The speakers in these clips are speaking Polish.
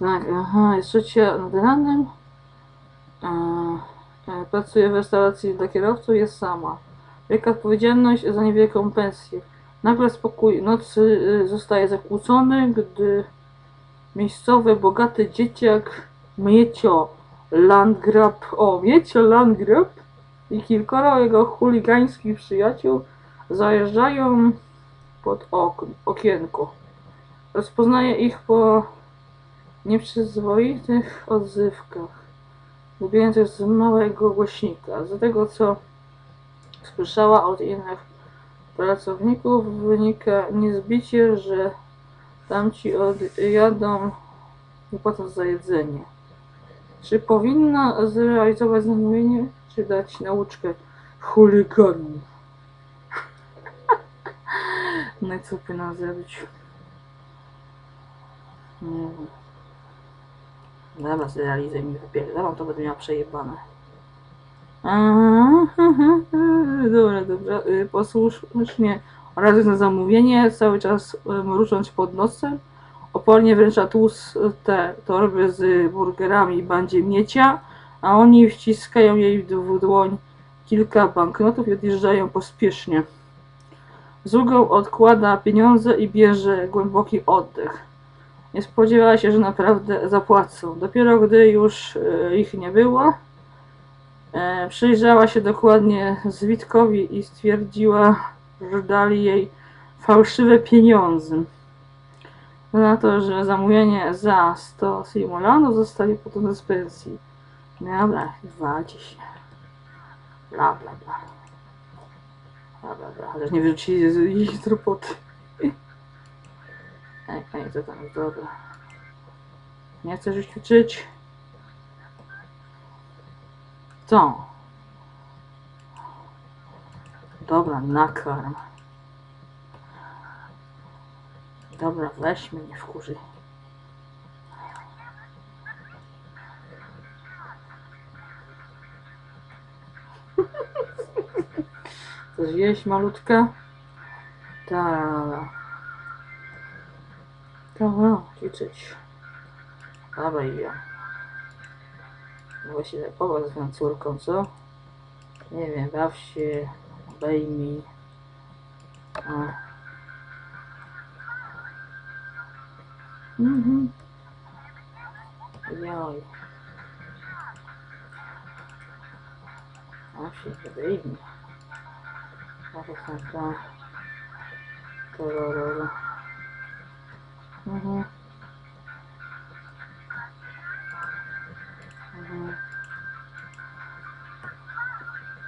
Tak, aha, trzecia nad ranem. E, e, pracuje w restauracji dla kierowców, jest sama. Wielka odpowiedzialność za niewielką pensję. Nagle spokój nocy y, zostaje zakłócony, gdy miejscowy bogaty dzieciak Miecio Landgrab, o Miecio Landgrab i kilkoro jego chuligańskich przyjaciół zajeżdżają pod ok- okienko. Rozpoznaje ich po nieprzyzwoitych odzywkach, dobiegających z małego głośnika. Z tego, co słyszała od innych pracowników, wynika niezbicie, że tamci odjadą nie płacąc za jedzenie. Czy powinna zrealizować zamówienie, czy dać nauczkę chuliganów? No i co powinna zrobić? Nie wiem. Dobra, zrealizuj mi wypierdalam, to będę miała przejebane. Dobra, dobra. y, Posłusznie realizując na zamówienie, cały czas mrucząc pod nosem. Opornie wręcza tłuste torby z burgerami bandzie miecia, a oni wciskają jej w dłoń kilka banknotów i odjeżdżają pospiesznie. Z odkłada pieniądze i bierze głęboki oddech. Nie spodziewała się, że naprawdę zapłacą. Dopiero gdy już e, ich nie było, e, przyjrzała się dokładnie Zwitkowi i stwierdziła, że dali jej fałszywe pieniądze. Na to, że zamówienie za 100 simolanów zostanie potem z pensji. Dobra, walcie się. Bla bla bla. Bla bla bla. Chociaż nie wyrzucili z z roboty. Ej, ej, co tam? Dobra. Nie chcesz ćwiczyć? Co? Dobra, nakarm. Dobra, weź mnie, nie wkurzy. Chcesz jeść, malutka? Tak. Dobra, ćwiczyć. Dobra, idę. Właściwie powiedz swoją córką, co? Nie wiem, baw się, obejmij. A. Mhm. Joj. Baw się, obejmij. Są to... To, to, to, to. Mhm. Mhm.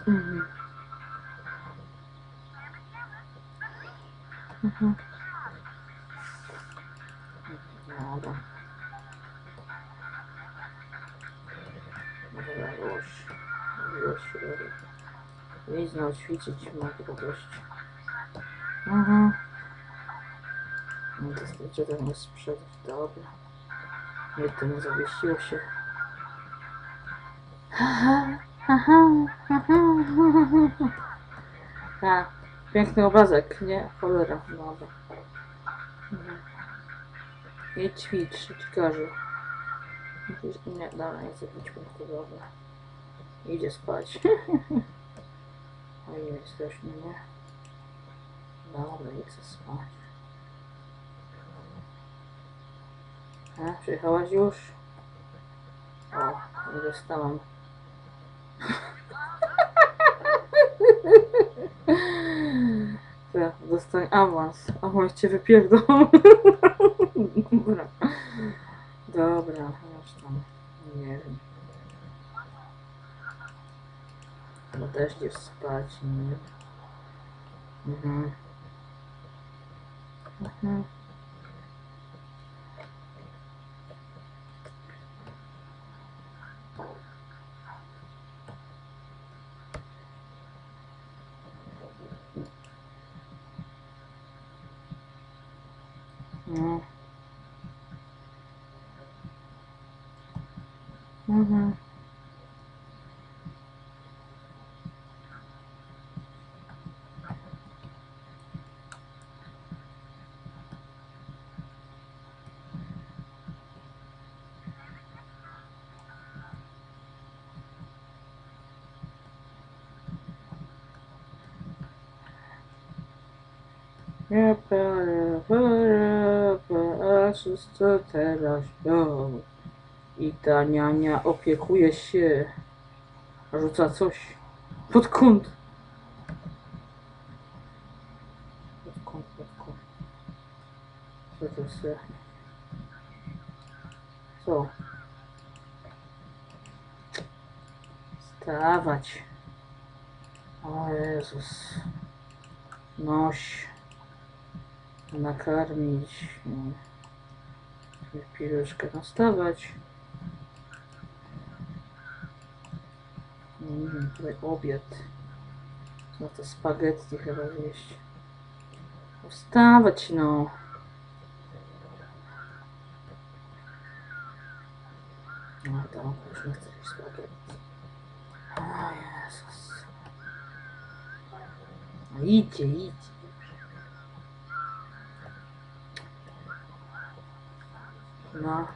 Mhm. Mhm. Dobra. Dobra, już. Już, już. Idź no ćwiczyć, mogę No znaczy, to nie sprzedać. Dobra. Nie, to nie zawiesiło się. A, piękny obrazek, nie? Cholera, dobra. Mhm. Nie ćwicz. Musisz- Nie, dobra, nie chcę pić punktu, dobra. Idzie spać. A jest nie? Dobra, nie chcę spać. A, przyjechałaś już? O, nie dostałam. Tak, dostań awans. Awans cię wypierdol. Dobra. Dobra, już tam. Nie wiem. Chyba też idziesz spać, nie? Mhm. Mhm. Mm-hmm. Yapar, yapar, yapar, asıl tutar aşkım. I ta niania opiekuje się. Rzuca coś pod kąt. Pod kąt, pod kąt. Co to jest? Co? Stawać. O Jezus. Noś. Nakarmić. Piluszkę nastawać. Mm, tutaj obiad. No to spaghetti chyba zjeść. Wstawać no. No to już nie chcę jeść spaghetti. O Jezus. No idźcie, idźcie. No.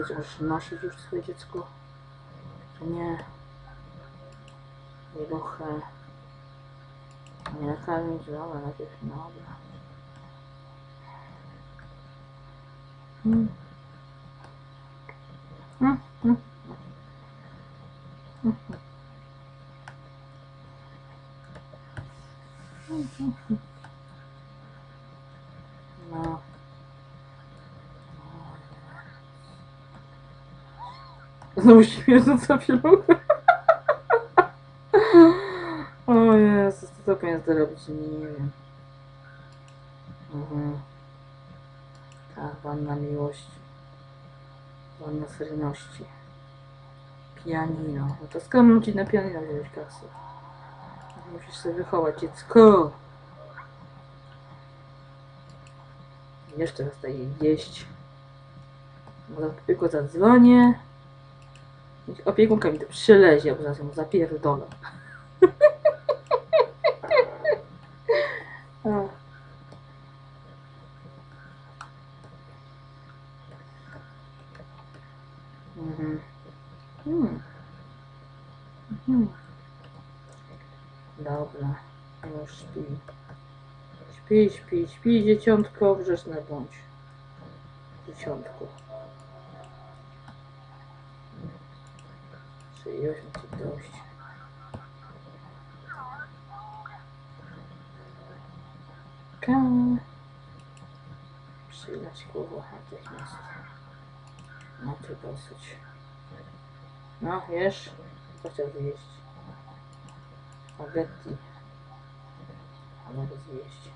Powiedz, możesz nosić już swoje dziecko? Nie? Wieluchę. Nie nakarmić, dobra, najpierw no dobra. Mm. Mm, mm. Mm. Znowu śmierdząca pielucha. O Jezus, co to powinien zrobić? Nie wiem. Mhm. Tak, wanna miłości. Wanna serenności. Pianino. No to skąd ci na pianino wziąć kasę? Musisz sobie wychować dziecko. Jeszcze daję jeść. Może tylko zadzwonię. Opiekunka mi to przylezie, bo zaraz ją zapierdolę. Mhm. Mhm. Dobra, już śpi. Śpi, śpi, śpi, dzieciątko, grzeszne bądź. Dzieciątko. Przyjąłem ci dość. Kam. Przylać głową natychmiast. No to dosyć. No, jesz? Co chciał zjeść? Spaghetti. A mogę zjeść.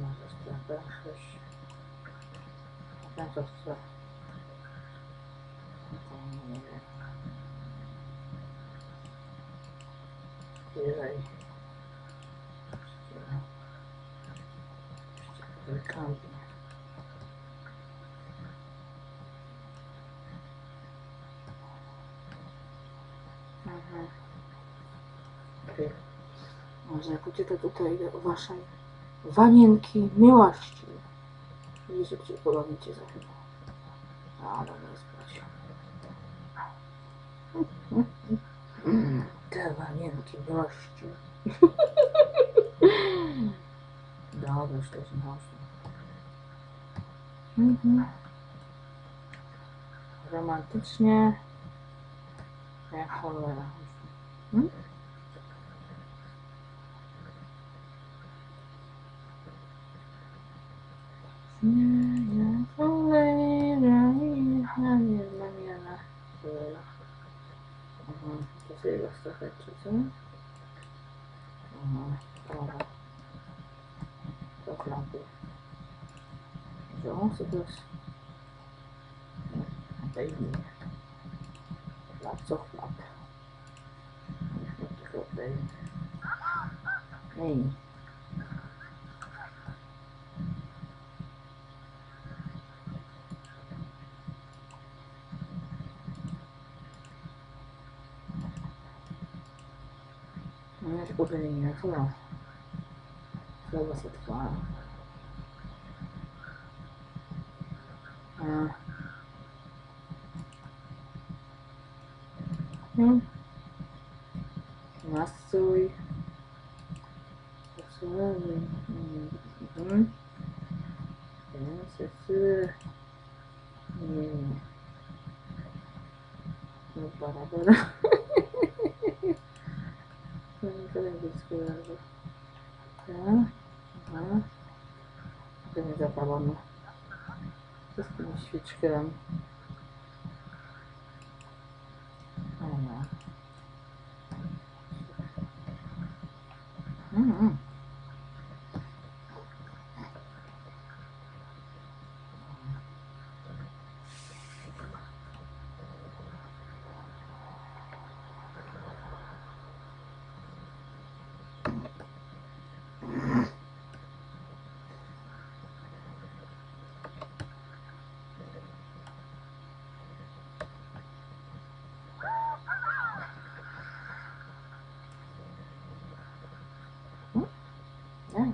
Mam to. Ja to chcę. To wiem. Jeżeli. Wykampie. Mhm. Okej. Może jak uciekać tutaj do waszej wanienki miłości. Widzicie, gdzie pobawicie za chwilę. Ale nie spać. Te wanienki miłości. Dobra, już to znoszę. Mhm. Romantycznie. Jak cholera. Hmm? Nie, cholera i chanie znamiona. Aha, to sobie was trochę czy co? Aha, dobra. To klapy. Co? Co to jest? Baby. Chlap, co chlap? Jaki chlap baby? Ej. Nie skupienie, co? Słowa się trwa. A. Hmm. Nastrój. Posłuchaj. Mhm. Teraz jest... Nie. No bara bara. No nie skojarzy. Tak. Aha. To nie zapalone. Z tymi świeczkami? O no. Mhm. Nie.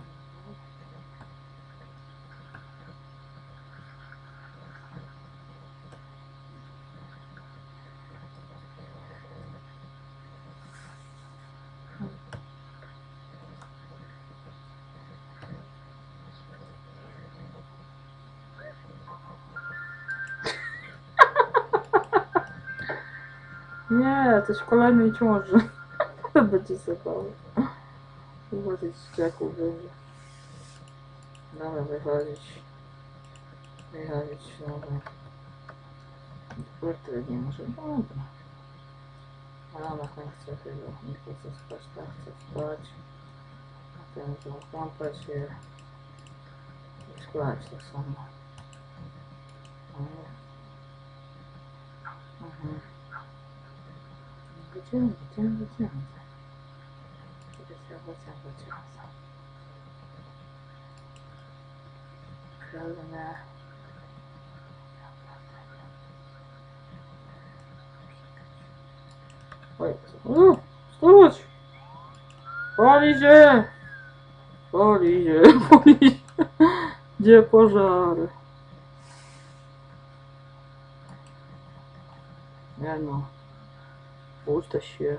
Nie, to szkolenie ciąży. Będzie zabawa. Uważać jaku będzie. Dobra, wychodzić. Wychodzić, dobra. Portret nie może. Dobra. Mama tam chce tego, nie chce spać, tak chce spać. A ten to kąpać się. I spać tak samo. Ale- Mhm. Pali się! Pali się, pali się. Gdzie pożary? No. Puszczę się.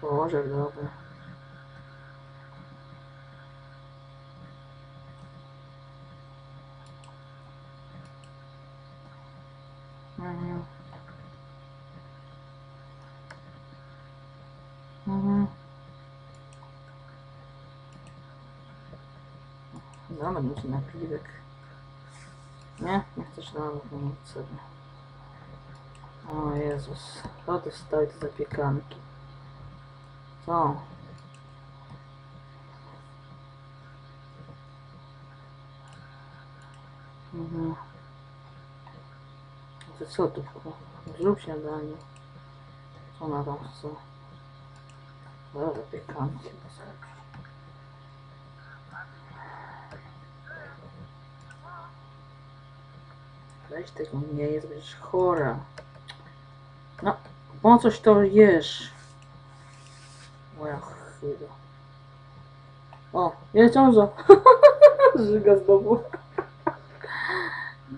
Położę dobry. Mhm. Mhm. Dobra, muszę na piwek. Nie, nie chcesz nawet mówić sobie. O Jezus, co to stoi te zapiekanki? Co? Mhm. To co tu? Zrób śniadanie. Co na to chce? Dobra, zapiekanki. Weź tego nie jest, będziesz chora. Po coś to jesz. Moja chyba. O, jest ciąża. Żyga znowu.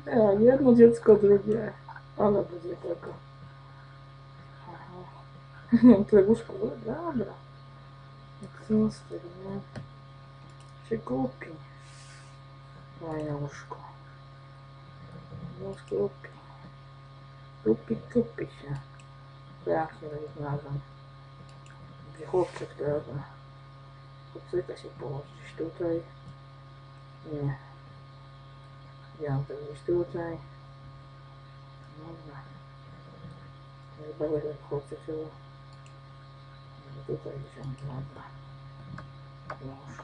Ja, jedno dziecko, drugie. Ale będzie tego. Nie, tyle łóżko, no dobra. Co z tego, nie? Się kupi. Moje łóżko. No kupi. Kupi, kupi się. To jak się będzie znalazłem? Gdzie chłopczyk teraz? Chłopczyka się położyć tutaj. Nie. Ja mam to gdzieś tutaj. Dobra. Nie bawię ten chłopczyk chyba. Może tutaj gdzieś on dobra. Już.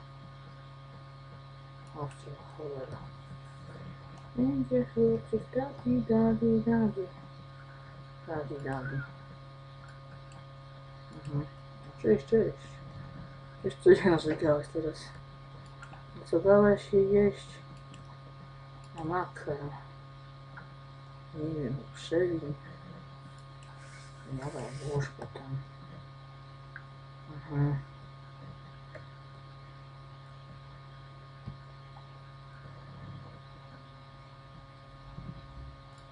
Owcie, cholera. Będzie chłopczyk, dadi, dadi, dadi. Cześć, cześć. Cześć, co się narzekałeś teraz? Co dałeś jej jeść? Na makrę. Nie wiem, przewin. Dobra, łóżko tam. Mhm.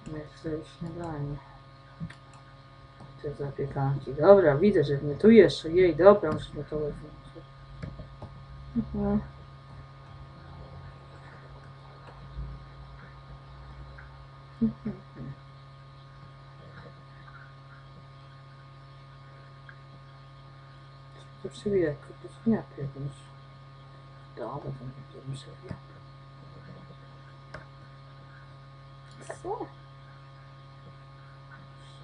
Jeszcze śniadanie. Te zapiekanki. Dobra, widzę, że mnie tu jeszcze. Jej, dobra, muszę na to wziąć. Mhm. To przybija, to śniak jakiś. Dobra, to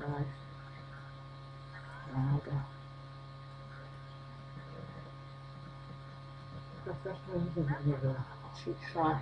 nie. Dobra. To strasznie nie było. Cisza.